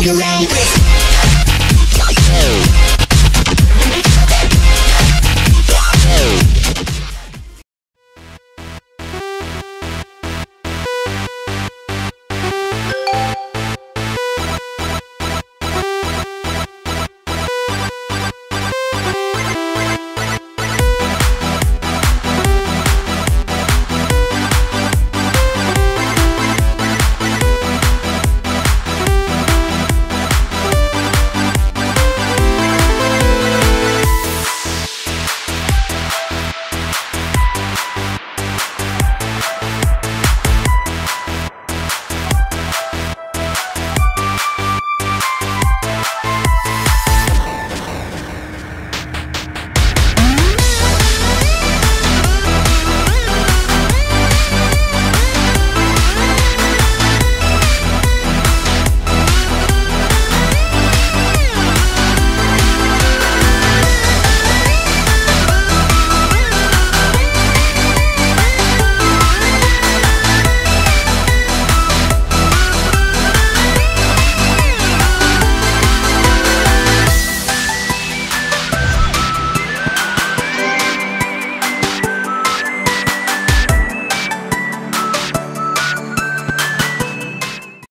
boogie around.